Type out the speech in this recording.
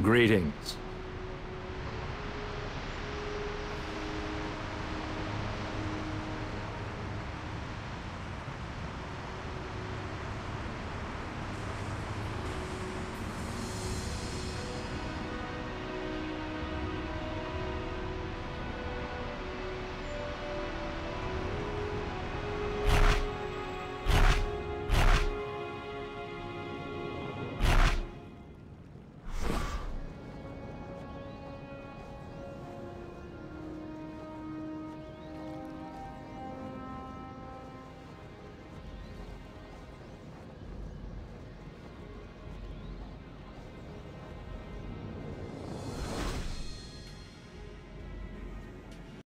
Greetings.